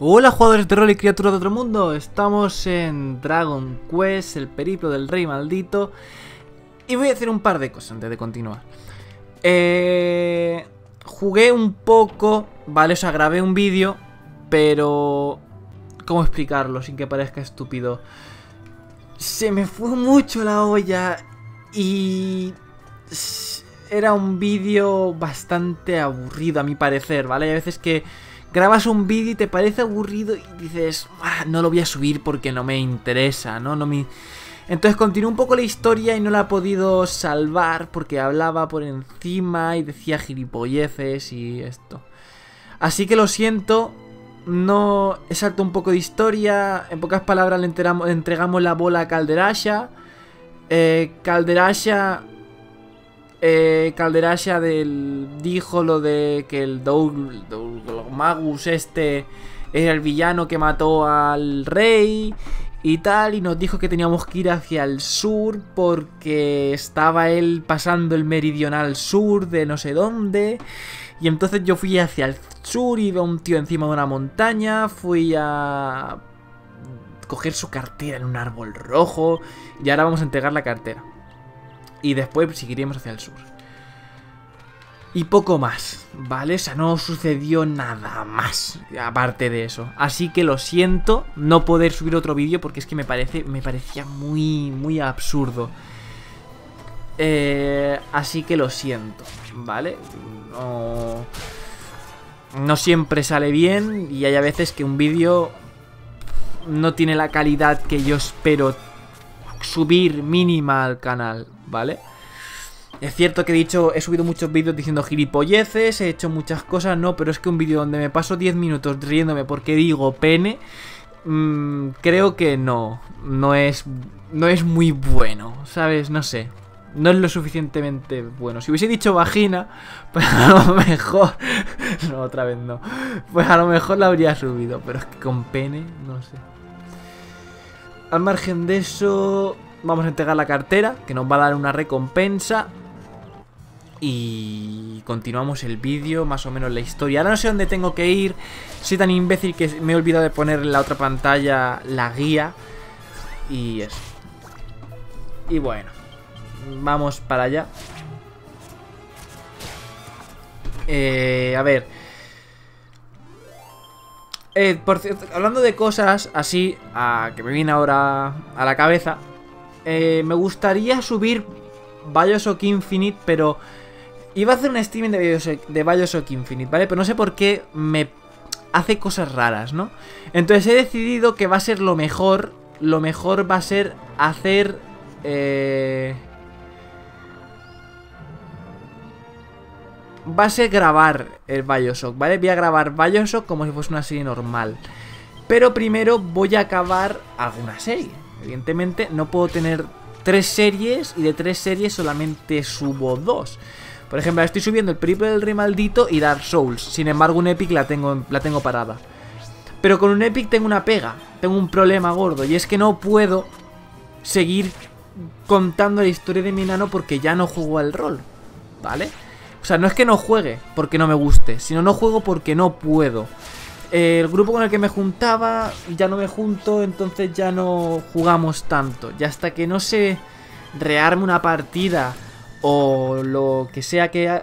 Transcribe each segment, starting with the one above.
Hola jugadores de rol y criaturas de otro mundo, estamos en Dragon Quest, el periplo del rey maldito Y voy a decir un par de cosas antes de continuar eh, Jugué un poco, vale, o sea, grabé un vídeo, pero... ¿Cómo explicarlo sin que parezca estúpido? Se me fue mucho la olla y... Era un vídeo bastante aburrido a mi parecer, ¿vale? Hay veces que grabas un vídeo y te parece aburrido y dices, ah, no lo voy a subir porque no me interesa, ¿no? no me... Entonces continuó un poco la historia y no la he podido salvar porque hablaba por encima y decía gilipolleces y esto. Así que lo siento, no he salto un poco de historia, en pocas palabras le, entregamos la bola a Calderasha. Eh, Calderasha eh, Calderasha del, dijo lo de que el Magus este era el villano que mató al rey y tal, y nos dijo que teníamos que ir hacia el sur porque estaba él pasando el meridional sur de no sé dónde. Y entonces yo fui hacia el sur veo un tío encima de una montaña, fui a coger su cartera en un árbol rojo y ahora vamos a entregar la cartera. Y después seguiríamos hacia el sur. Y poco más, ¿vale? O sea, no sucedió nada más aparte de eso. Así que lo siento no poder subir otro vídeo porque es que me parece me parecía muy, muy absurdo. Eh, así que lo siento, ¿vale? No, no siempre sale bien y hay a veces que un vídeo no tiene la calidad que yo espero subir mínima al canal, ¿vale? Es cierto que he dicho, he subido muchos vídeos diciendo gilipolleces, he hecho muchas cosas, no, pero es que un vídeo donde me paso 10 minutos riéndome porque digo pene, mmm, creo que no, no es, no es muy bueno, ¿sabes? No sé, no es lo suficientemente bueno. Si hubiese dicho vagina, pues a lo mejor, no, otra vez no, pues a lo mejor la habría subido, pero es que con pene, no sé. Al margen de eso, vamos a entregar la cartera, que nos va a dar una recompensa. Y continuamos el vídeo, más o menos la historia. Ahora no sé dónde tengo que ir. Soy tan imbécil que me he olvidado de poner en la otra pantalla la guía. Y eso. Y bueno, vamos para allá. Eh, a ver. Eh, por cierto, hablando de cosas así, que me viene ahora a la cabeza, eh, me gustaría subir Bioshock Infinite, pero iba a hacer un streaming de Bioshock, de Bioshock Infinite, ¿vale? Pero no sé por qué me hace cosas raras, ¿no? Entonces he decidido que va a ser lo mejor, lo mejor va a ser hacer... Eh, va a ser grabar el Bioshock, ¿vale? Voy a grabar Bioshock como si fuese una serie normal. Pero primero voy a acabar alguna serie. Evidentemente no puedo tener tres series y de tres series solamente subo dos. Por ejemplo, estoy subiendo el Periplo del Rey Maldito y Dark Souls. Sin embargo, un Epic la tengo, la tengo parada. Pero con un Epic tengo una pega. Tengo un problema gordo. Y es que no puedo seguir contando la historia de mi nano porque ya no juego al rol. ¿Vale? O sea, no es que no juegue porque no me guste, sino no juego porque no puedo. el grupo con el que me juntaba ya no me junto, entonces ya no jugamos tanto. Y hasta que no sé rearme una partida o lo que sea que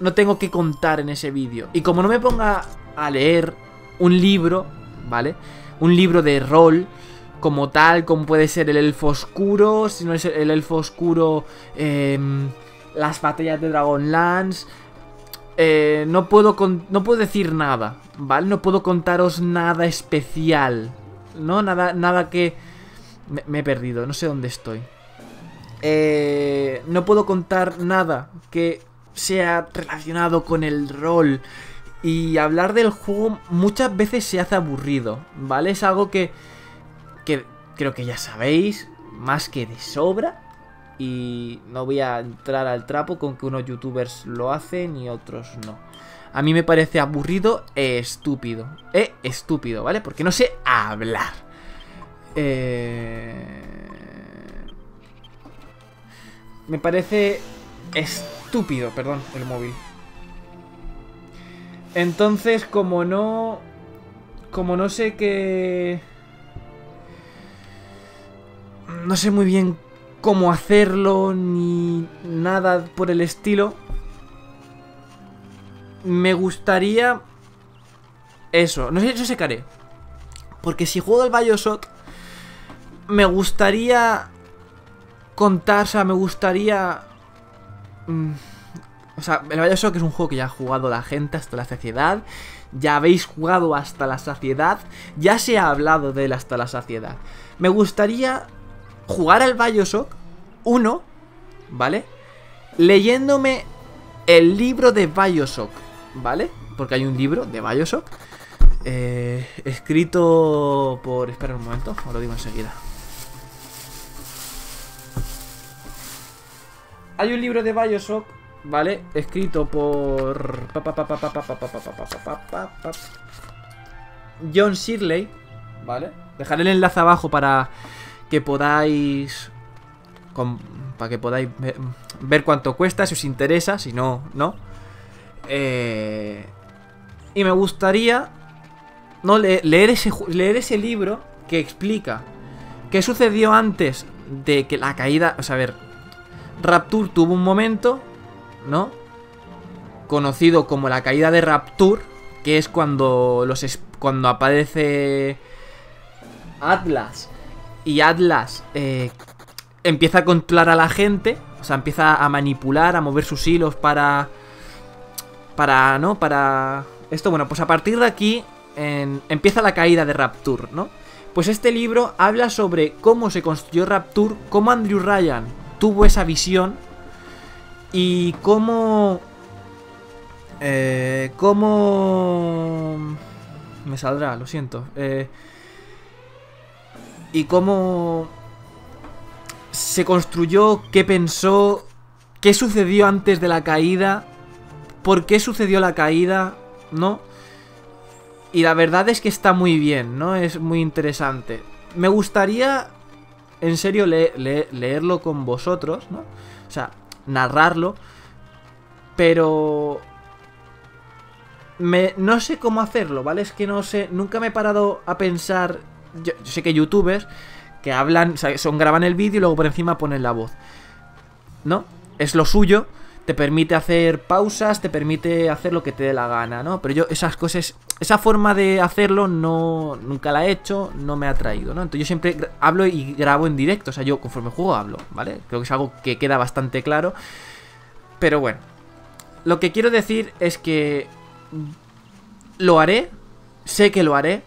no tengo que contar en ese vídeo. Y como no me ponga a leer un libro, ¿vale? Un libro de rol como tal, como puede ser el elfo oscuro, si no es el elfo oscuro... Eh, las batallas de Dragonlance. Eh, no, puedo no puedo decir nada, ¿vale? No puedo contaros nada especial, ¿no? Nada, nada que... Me, he perdido, no sé dónde estoy. Eh, no puedo contar nada que sea relacionado con el rol. Y hablar del juego muchas veces se hace aburrido, ¿vale? Es algo que, que creo que ya sabéis, más que de sobra. Y no voy a entrar al trapo con que unos youtubers lo hacen y otros no. A mí me parece aburrido e estúpido. E estúpido, ¿vale? Porque no sé hablar. Eh... Me parece estúpido, perdón, el móvil. Entonces, como no... como no sé qué... No sé muy bien cómo hacerlo ni nada por el estilo. Me gustaría... Eso, no sé, no sé qué. Porque si juego al Bioshock, me gustaría contar, o sea, me gustaría... mm, o sea, el Bioshock es un juego que ya ha jugado la gente hasta la saciedad. Ya habéis jugado hasta la saciedad. Ya se ha hablado de él hasta la saciedad. Me gustaría jugar al Bioshock 1, ¿vale? Leyéndome el libro de Bioshock, ¿vale? Porque hay un libro de Bioshock eh, escrito por... Espera un momento, os lo digo enseguida. Hay un libro de Bioshock, ¿vale? Escrito por... John Shirley, ¿vale? Dejaré el enlace abajo para que podáis... para que podáis ver, cuánto cuesta, si os interesa, si no, no. Eh, y me gustaría no Le- leer, ese, leer ese libro que explica qué sucedió antes de que la caída... O sea, a ver, Rapture tuvo un momento, ¿no? Conocido como la caída de Rapture, que es cuando los cuando aparece Atlas y Atlas eh, empieza a controlar a la gente, o sea, empieza a manipular, a mover sus hilos para para, ¿no? Para esto, bueno, pues a partir de aquí empieza la caída de Rapture, ¿no? Pues este libro habla sobre cómo se construyó Rapture, cómo Andrew Ryan tuvo esa visión y cómo... Eh, cómo... Me saldrá, lo siento. Eh, y cómo se construyó, qué pensó, qué sucedió antes de la caída, por qué sucedió la caída, ¿no? Y la verdad es que está muy bien, ¿no? Es muy interesante. Me gustaría, en serio, le- le- leerlo con vosotros, ¿no? O sea, narrarlo. Pero... Me, no sé cómo hacerlo, ¿vale? Es que no sé, nunca me he parado a pensar... Yo, sé que youtubers que hablan, o sea, son graban el vídeo y luego por encima ponen la voz. ¿No? Es lo suyo, te permite hacer pausas, te permite hacer lo que te dé la gana, ¿no? Pero yo esas cosas, esa forma de hacerlo no nunca la he hecho, no me ha traído, ¿no? Entonces yo siempre hablo y grabo en directo, o sea, yo conforme juego hablo, ¿vale? Creo que es algo que queda bastante claro. Pero bueno, lo que quiero decir es que lo haré, sé que lo haré.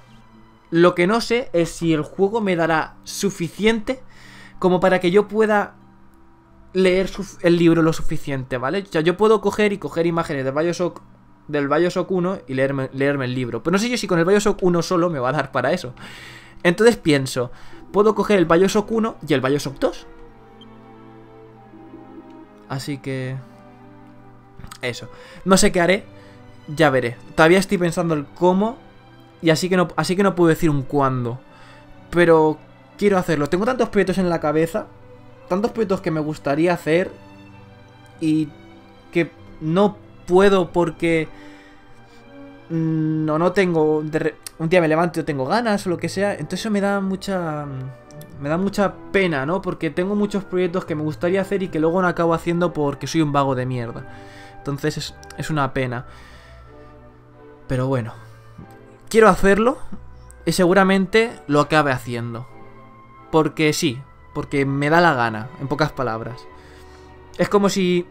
Lo que no sé es si el juego me dará suficiente como para que yo pueda leer el libro lo suficiente, ¿vale? O sea, yo puedo coger y coger imágenes del Bioshock, del Bioshock 1 y leerme, leerme el libro. Pero no sé yo si con el Bioshock 1 solo me va a dar para eso. Entonces pienso, puedo coger el Bioshock 1 y el Bioshock 2. Así que... Eso. No sé qué haré, ya veré. Todavía estoy pensando el cómo y así que no, así que no puedo decir un cuándo. Pero quiero hacerlo. Tengo tantos proyectos en la cabeza, tantos proyectos que me gustaría hacer y que no puedo porque mm, no no tengo un día me levanto y tengo ganas o lo que sea, entonces eso me da mucha me da mucha pena, ¿no? Porque tengo muchos proyectos que me gustaría hacer y que luego no acabo haciendo porque soy un vago de mierda. Entonces es, es una pena. Pero bueno, quiero hacerlo y seguramente lo acabe haciendo. Porque sí, porque me da la gana, en pocas palabras. Es como si...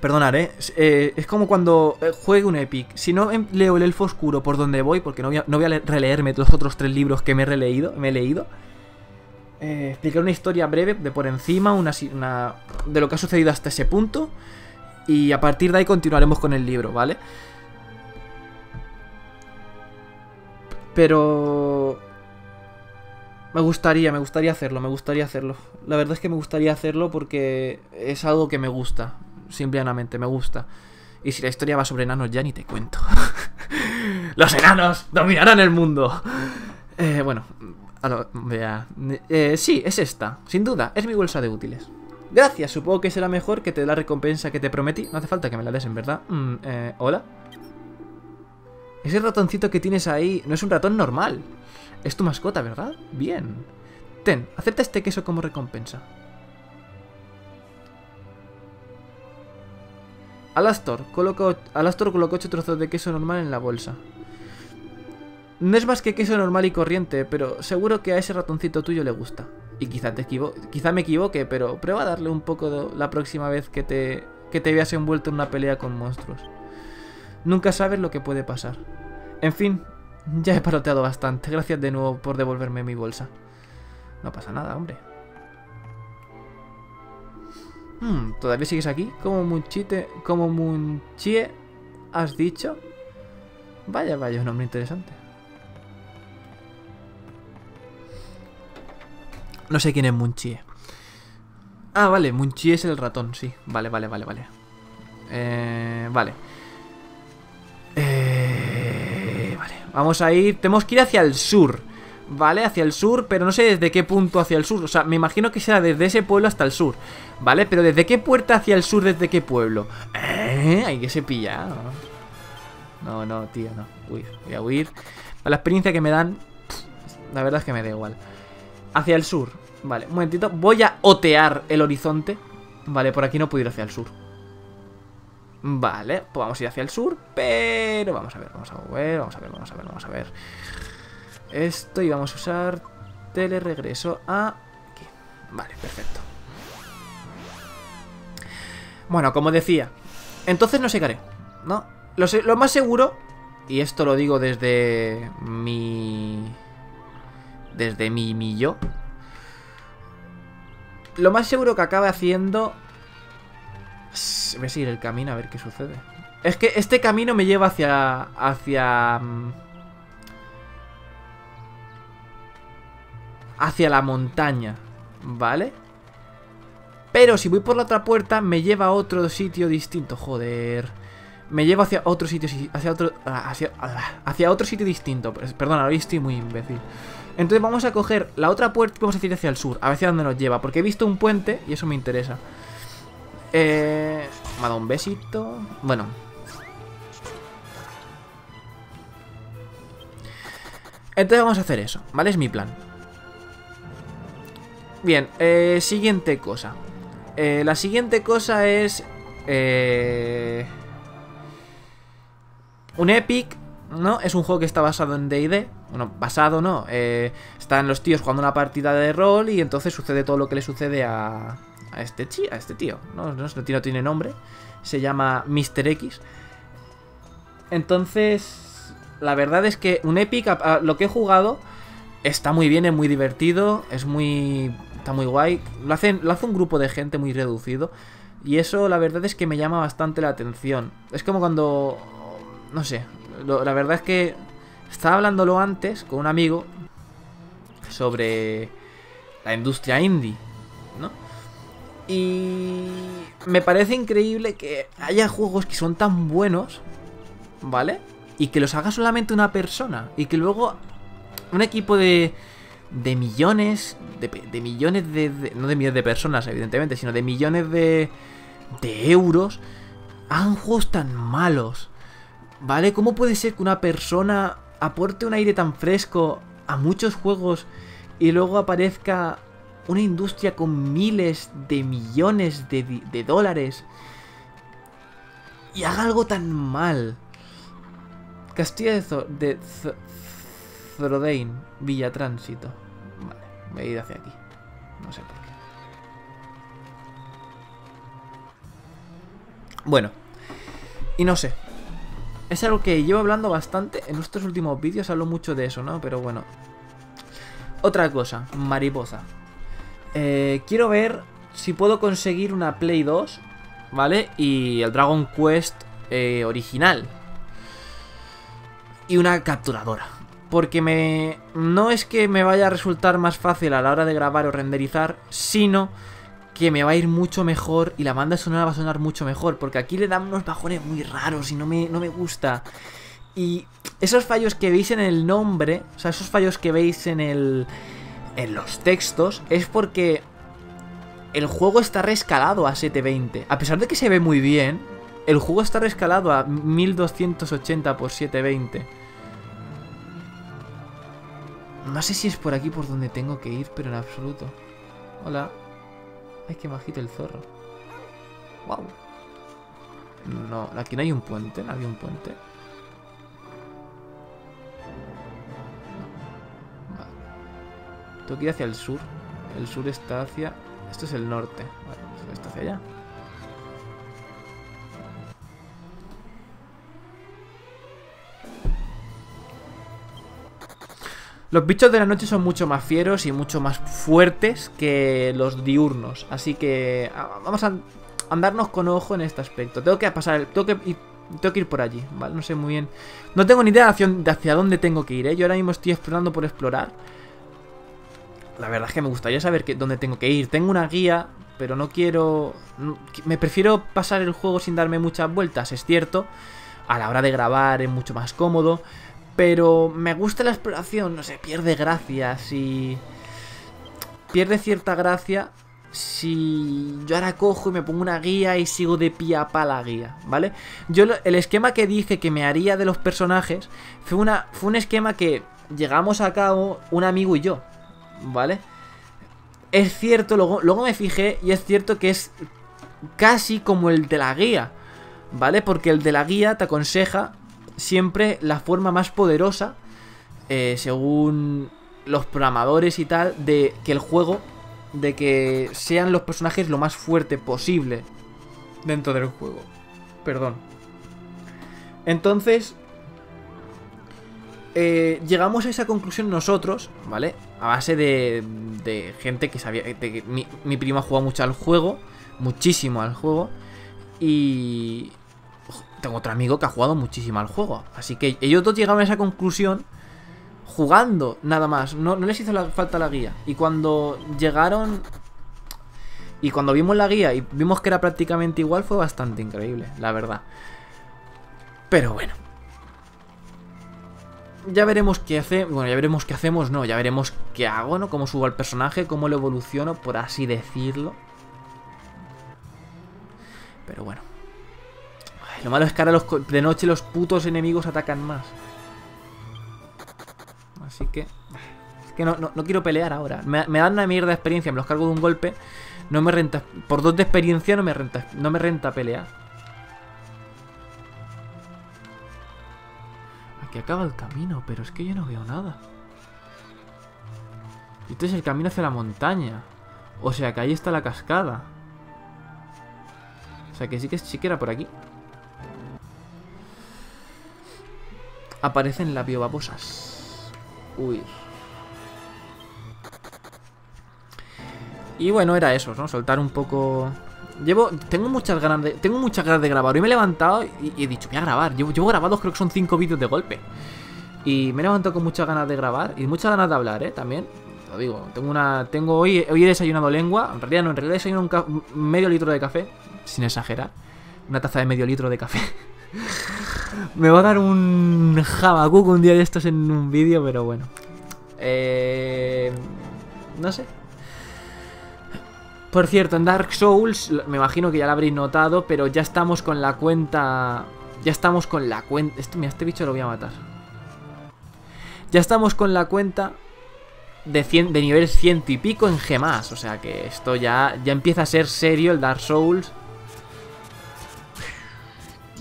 Perdonad, ¿eh? Es, eh, como cuando eh, juegue un Epic. Si no em- leo el Elfo Oscuro por donde voy, porque no voy a, no voy a le- releerme los otros tres libros que me he releído, me he leído. Eh, explicar una historia breve de por encima, una, una- de lo que ha sucedido hasta ese punto. Y a partir de ahí continuaremos con el libro, ¿vale? Pero... Me gustaría, me gustaría hacerlo, me gustaría hacerlo. La verdad es que me gustaría hacerlo porque es algo que me gusta. Simplemente me gusta. Y si la historia va sobre enanos, ya ni te cuento. ¡Los enanos dominarán el mundo! Eh, bueno, a lo- vea. Eh, sí, es esta. Sin duda, es mi bolsa de útiles. Gracias, supongo que será mejor que te dé la recompensa que te prometí. No hace falta que me la des, en verdad. Mm, eh, ¿Hola? Ese ratoncito que tienes ahí no es un ratón normal. Es tu mascota, ¿verdad? Bien. Ten, acepta este queso como recompensa. Alastor colocó, Alastor colocó 8 trozos de queso normal en la bolsa. No es más que queso normal y corriente, pero seguro que a ese ratoncito tuyo le gusta. Y quizá, te quizá me equivoque, pero prueba a darle un poco la próxima vez que te, que te veas envuelto en una pelea con monstruos. Nunca sabes lo que puede pasar. En fin, ya he paroteado bastante. Gracias de nuevo por devolverme mi bolsa. No pasa nada, hombre. Hmm, ¿todavía sigues aquí? Como Munchite, como Munchie, has dicho. Vaya, vaya, un nombre interesante. No sé quién es Munchie. Ah, vale, Munchie es el ratón, sí. Vale, vale, vale, vale. Eh, vale. Vale, vamos a ir... Tenemos que ir hacia el sur. ¿vale? Hacia el sur, pero no sé desde qué punto hacia el sur. O sea, me imagino que será desde ese pueblo hasta el sur, ¿vale? Pero ¿desde qué puerta hacia el sur, desde qué pueblo? ¿Eh? Hay que se pilla. No, no, tío, no. Huir, voy a huir. la experiencia que me dan, la verdad es que me da igual. Hacia el sur, vale, un momentito. Voy a otear el horizonte. Vale, por aquí no puedo ir hacia el sur. Vale, pues vamos a ir hacia el sur, pero vamos a ver, vamos a ver, vamos a ver, vamos a ver, vamos a ver esto y vamos a usar teleregreso a aquí. Vale, perfecto. Bueno, como decía, entonces no secaré, ¿no? Lo, lo más seguro, y esto lo digo desde mi... Desde mi, mi yo. Lo más seguro que acabe haciendo... Voy a seguir el camino a ver qué sucede. Es que este camino me lleva hacia... Hacia... Mm, hacia la montaña, ¿vale? Pero si voy por la otra puerta me lleva a otro sitio distinto, joder. Me lleva hacia otro sitio, hacia otro, hacia, hacia otro sitio distinto. Perdona, hoy estoy muy imbécil. Entonces vamos a coger la otra puerta y vamos a ir hacia el sur, a ver hacia dónde nos lleva. Porque he visto un puente y eso me interesa. Eh, me ha dado un besito. Bueno. Entonces vamos a hacer eso, ¿vale? Es mi plan. Bien, eh, siguiente cosa. Eh, la siguiente cosa es... Eh, un Epic, ¿no? Es un juego que está basado en D&D. Bueno, basado no. Eh, están los tíos jugando una partida de rol y entonces sucede todo lo que le sucede a, a este, a este tío. ¿no? No, no tiene nombre. Se llama Mr. X. Entonces, la verdad es que un Epic, lo que he jugado, está muy bien, es muy divertido, es muy Está muy guay. Lo, lo hace un grupo de gente muy reducido. Y eso la verdad es que me llama bastante la atención. Es como cuando... No sé. la verdad es que estaba hablándolo antes con un amigo sobre la industria indie, ¿no? Y me parece increíble que haya juegos que son tan buenos, ¿vale? Y que los haga solamente una persona. Y que luego un equipo de de millones, de, millones de, No de millones de personas, evidentemente, sino de millones de, de euros, hagan juegos tan malos. ¿Vale? ¿Cómo puede ser que una persona aporte un aire tan fresco a muchos juegos y luego aparezca una industria con miles de millones de, de dólares y haga algo tan mal? Castilla de, de Zorodain, Villa Tránsito. Vale, me he ido hacia aquí. No sé por qué. Bueno. Y no sé. Es algo que llevo hablando bastante. En nuestros últimos vídeos hablo mucho de eso, ¿no? Pero bueno. Otra cosa. Mariposa. Eh, quiero ver si puedo conseguir una Play 2. ¿Vale? Y el Dragon Quest eh, original. Y una capturadora. Porque me... No es que me vaya a resultar más fácil a la hora de grabar o renderizar, sino que me va a ir mucho mejor y la banda sonora va a sonar mucho mejor. Porque aquí le dan unos bajones muy raros y no me, no me gusta. Y esos fallos que veis en el nombre, o sea, esos fallos que veis en el... En los textos, es porque el juego está rescalado a 720. A pesar de que se ve muy bien, el juego está rescalado a 1280 por 720. No sé si es por aquí por donde tengo que ir, pero en absoluto. Hola. Ay, qué majito el zorro. Wow. No, aquí no hay un puente, no había un puente. Tengo que ir hacia el sur. El sur está hacia... Esto es el norte. Vale, pues está hacia allá. Los bichos de la noche son mucho más fieros y mucho más fuertes que los diurnos. Así que ah, vamos a andarnos con ojo en este aspecto. Tengo que pasar, tengo que ir, tengo que ir por allí, ¿vale? No sé muy bien. No tengo ni idea de hacia, dónde tengo que ir, ¿eh? Yo ahora mismo estoy explorando por explorar. La verdad es que me gustaría saber que, dónde tengo que ir. Tengo una guía, pero no quiero... Me prefiero pasar el juego sin darme muchas vueltas, es cierto. A la hora de grabar es mucho más cómodo. Pero me gusta la exploración, no sé, pierde gracia si... Pierde cierta gracia si yo ahora cojo y me pongo una guía y sigo de pie a pa la guía, ¿vale? Yo el esquema que dije que me haría de los personajes fue, una, fue un esquema que llegamos a cabo un amigo y yo, ¿vale? Es cierto, luego, luego me fijé y es cierto que es casi como el de la guía, ¿vale? Porque el de la guía te aconseja siempre la forma más poderosa, eh, según los programadores y tal, de que el juego de que sean los personajes lo más fuerte posible dentro del juego. Perdón. Entonces, eh, llegamos a esa conclusión nosotros, ¿vale? A base de, gente que sabía... que mi, mi prima juega mucho al juego, muchísimo al juego, y... Tengo otro amigo que ha jugado muchísimo al juego. Así que ellos dos llegaron a esa conclusión jugando, nada más. No, les hizo falta la guía. Y cuando llegaron... Y cuando vimos la guía y vimos que era prácticamente igual, fue bastante increíble, la verdad. Pero bueno. Ya veremos qué hace. Bueno, ya veremos qué hacemos, no. Ya veremos qué hago, ¿no? Cómo subo al personaje, cómo lo evoluciono, por así decirlo. Pero bueno. lo malo es que ahora de noche los putos enemigos atacan más. Así que... Es que no, quiero pelear ahora. Me, dan una mierda de experiencia, me los cargo de un golpe. No me renta... Por dos de experiencia no me renta, no me renta pelear. Aquí acaba el camino, pero es que yo no veo nada. Este es el camino hacia la montaña. O sea que ahí está la cascada. O sea que sí que, sí que era por aquí. Aparecen las biobabosas. Uy. Y bueno, era eso, ¿no? Soltar un poco... Llevo... Tengo muchas ganas de... Tengo muchas ganas de grabar. Hoy me he levantado y, he dicho, voy a grabar. Llevo, llevo grabados, creo que son 5 vídeos de golpe. Y me he levantado con muchas ganas de grabar y muchas ganas de hablar, ¿eh? También. Lo digo, tengo una... Tengo hoy... Hoy he desayunado lengua. En realidad no, en realidad he desayunado un medio litro de café. Sin exagerar. Una taza de medio litro de café. Me va a dar un Habacuc un día de estos en un vídeo, pero bueno. Eh, no sé. Por cierto, en Dark Souls, me imagino que ya lo habréis notado, pero ya estamos con la cuenta... Ya estamos con la cuenta... Este, mira, este bicho lo voy a matar. Ya estamos con la cuenta de, de nivel ciento y pico en gemas. O sea que esto ya, ya empieza a ser serio el Dark Souls.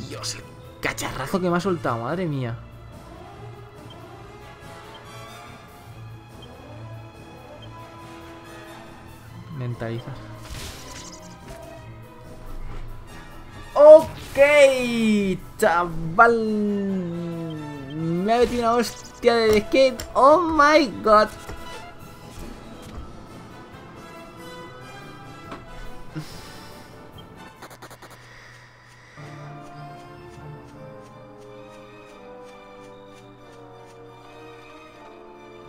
Dios, el cacharrazo que me ha soltado, madre mía. Mentalizar. Ok, chaval. Me ha metido una hostia de skate. Oh my god.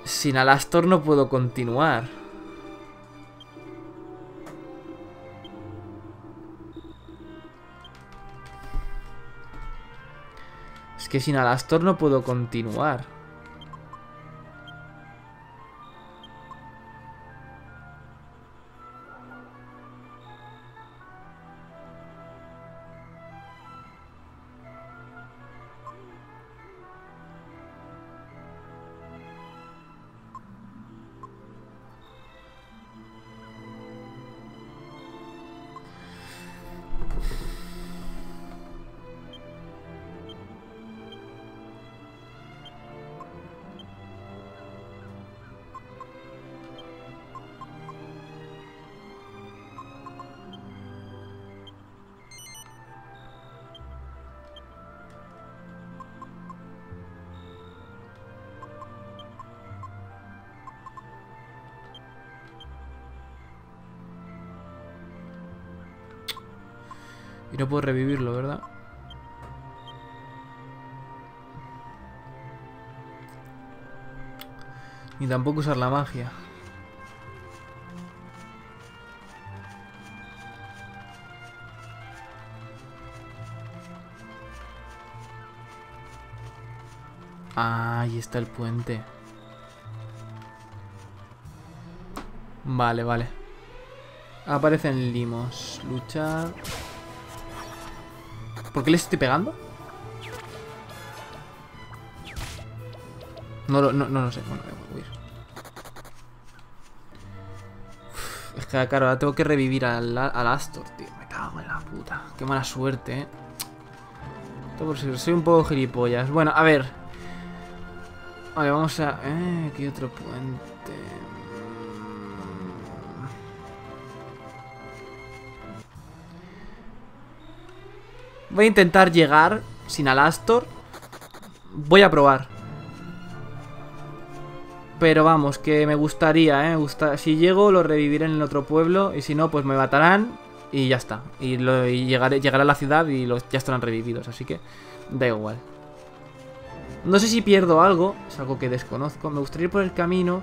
Sin Alastor no puedo continuar. Que sin Alastor no puedo continuar. Y no puedo revivirlo, ¿verdad? Ni tampoco usar la magia. Ah, ahí está el puente. Vale, vale. Aparecen limos. Luchar. ¿Por qué les estoy pegando? No lo, no, no lo sé. Bueno, voy a ir. Es que, claro, ahora tengo que revivir al, al Astor, tío. Me cago en la puta. Qué mala suerte, eh. Todo por si soy un poco gilipollas. Bueno, a ver. Vale, vamos a... Eh, aquí otro puente. Voy a intentar llegar sin Alastor. Voy a probar. Pero vamos, que me gustaría, ¿eh? Si llego, lo reviviré en el otro pueblo. Y si no, pues me matarán y ya está. Y, lo... y llegaré, a la ciudad y los... ya estarán revividos. Así que da igual. No sé si pierdo algo. Es algo que desconozco. Me gustaría ir por el camino.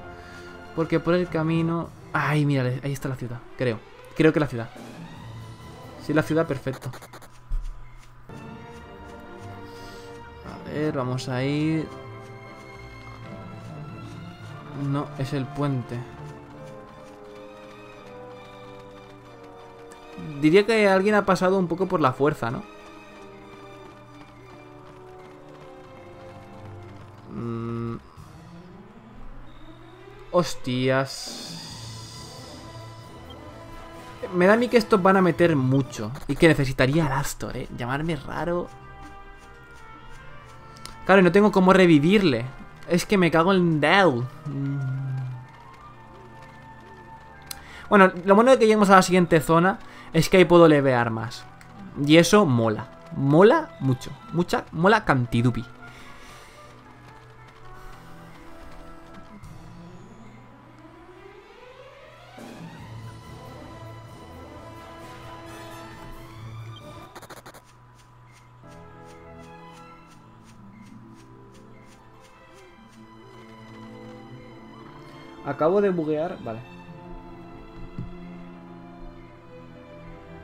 Porque por el camino... Ay, mira, ahí está la ciudad. Creo. Creo que la ciudad. Sí, la ciudad, perfecto. Vamos a ir... No, es el puente. Diría que alguien ha pasado un poco por la fuerza, ¿no? Mm. Hostias. Me da a mí que estos van a meter mucho. Y que necesitaría al Astor, ¿eh? Llamarme raro. Claro, no tengo cómo revivirle. Es que me cago en Dell. Mm. Bueno, lo bueno de que lleguemos a la siguiente zona es que ahí puedo levear más. Y eso mola. Mola mucho. Mucha, mola cantidupi. Acabo de buguear. Vale.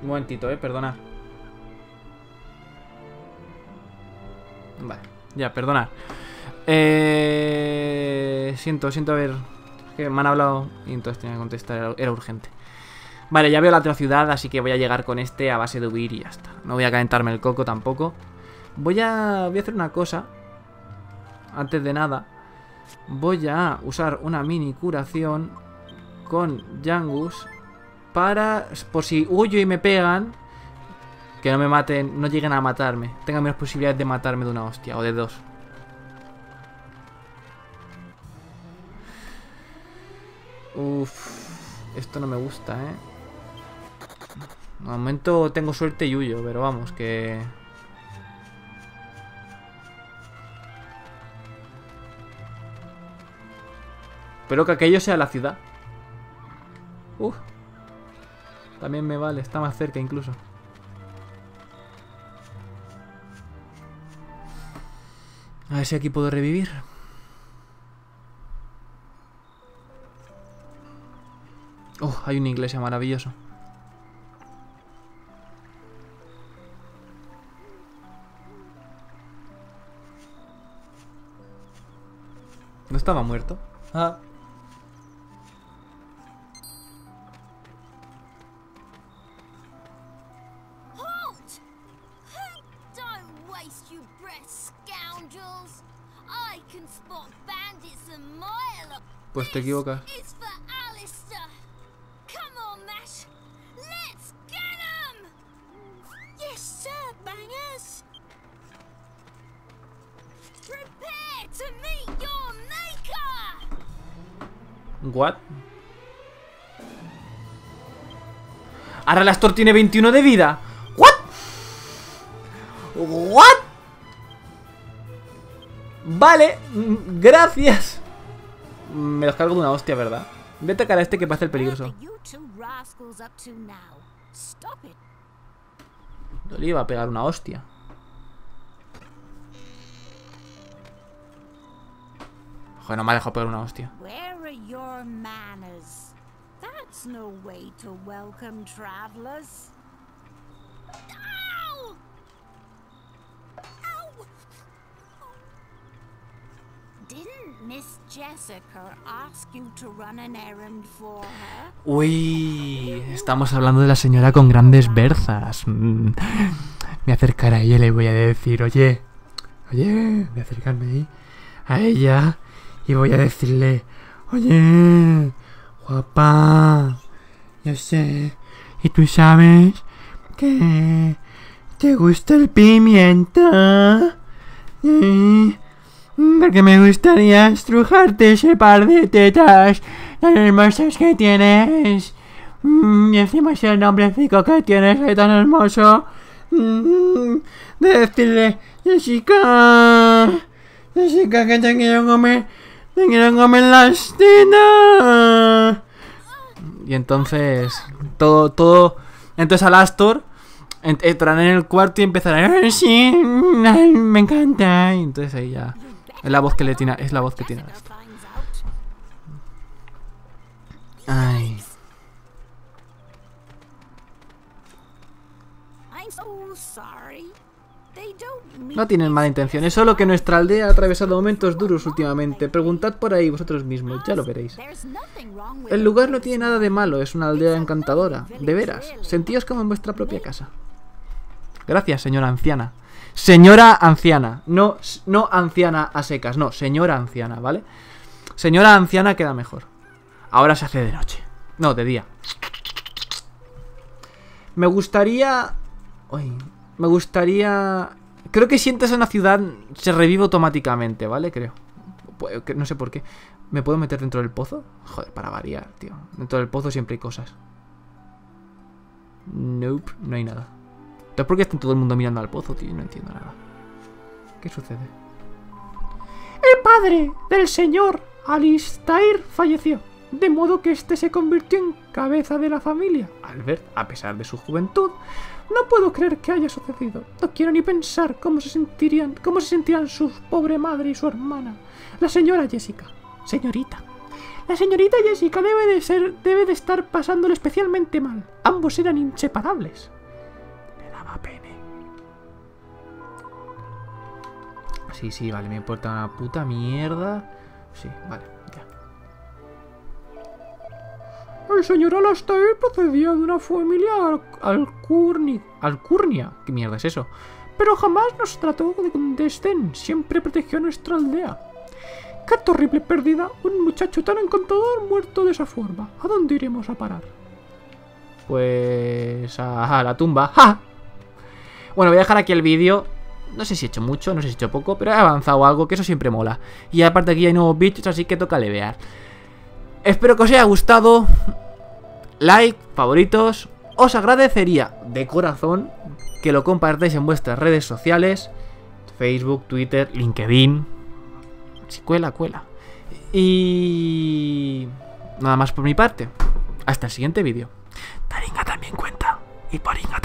Un momentito, eh, perdonad. Vale, ya, perdonad. Eh... Siento, siento haber... Que me han hablado y entonces tenía que contestar, era, urgente. Vale, ya veo la otra ciudad, así que voy a llegar con este a base de huir y ya está. No voy a calentarme el coco tampoco. Voy a, voy a hacer una cosa. Antes de nada. Voy a usar una mini curación con Jangus para, por si huyo y me pegan, que no me maten, no lleguen a matarme. Tengan menos posibilidades de matarme de una hostia o de dos. Uf, esto no me gusta, ¿eh? De momento tengo suerte y huyo, pero vamos, que... Espero que aquello sea la ciudad. Uf. También me vale, está más cerca incluso. A ver si aquí puedo revivir. Oh, hay una iglesia maravilloso. ¿No estaba muerto? Ah. Meet your maker! What? Ahora el Astor tiene 21 de vida. Vale, mm, gracias. Me los cargo de una hostia, ¿verdad? Voy a atacar a este que parece el peligroso. it. Dolly va a pegar una hostia. Joder, no me ha dejado pegar una hostia. Miss Jessica ask you to run an errand for her? Uy, estamos hablando de la señora con grandes berzas. Mm. Me acercaré a ella y le voy a decir, oye, oye, voy a acercarme ahí a ella y voy a decirle, oye, guapa, yo sé, y tú sabes que te gusta el pimiento. Porque me gustaría estrujarte ese par de tetas tan hermosas que tienes. Mm, Y encima ese nombrecito que tienes ahí tan hermoso. Mm, De decirle, Jessica, Jessica, que te quiero comer, te quiero comer las tetas. Y entonces, todo, todo. Entonces al Astor ent- entrarán en el cuarto y empezarán. "Ay, Sí, me encanta. Y entonces ahí ya. Es la voz que le tiene. Es la voz que tiene. Ay. No tienen mala intención, es solo que nuestra aldea ha atravesado momentos duros últimamente. Preguntad por ahí vosotros mismos, ya lo veréis. El lugar no tiene nada de malo, es una aldea encantadora. De veras, sentíos como en vuestra propia casa. Gracias, señora anciana. Señora anciana, no, no anciana a secas, no, señora anciana, ¿vale? Señora anciana queda mejor. Ahora se hace de noche. No, de día. Me gustaría... Uy, me gustaría... Creo que si entras en una ciudad se revive automáticamente, ¿vale? Creo. No sé por qué. ¿Me puedo meter dentro del pozo? Joder, para variar, tío. Dentro del pozo siempre hay cosas. Nope, no hay nada. Entonces, ¿por qué está todo el mundo mirando al pozo, tío? No entiendo nada. ¿Qué sucede? El padre del señor Alistair falleció, de modo que este se convirtió en cabeza de la familia. Albert, a pesar de su juventud, no puedo creer que haya sucedido. No quiero ni pensar cómo se sentirían, cómo se sentían su pobre madre y su hermana, la señora Jessica. Señorita. La señorita Jessica debe de ser, debe de estar pasándolo especialmente mal. Ambos eran inseparables. Sí, sí, vale, me importa una puta mierda. Sí, vale, ya. El señor Alastair procedía de una familia al- alcurni- alcurnia. ¿Qué mierda es eso? Pero jamás nos trató con desdén. Siempre protegió a nuestra aldea. ¡Qué terrible pérdida! Un muchacho tan encantador muerto de esa forma. ¿A dónde iremos a parar? Pues... a, a la tumba. ¡Ja! Bueno, voy a dejar aquí el vídeo. No sé si he hecho mucho, no sé si he hecho poco, pero he avanzado algo, que eso siempre mola. Y aparte aquí hay nuevos bichos, así que toca levear. Espero que os haya gustado. Like, favoritos. Os agradecería de corazón que lo compartáis en vuestras redes sociales. Facebook, Twitter, LinkedIn. Si cuela, cuela. Y... Nada más por mi parte. Hasta el siguiente vídeo. Taringa también cuenta. Y Poringa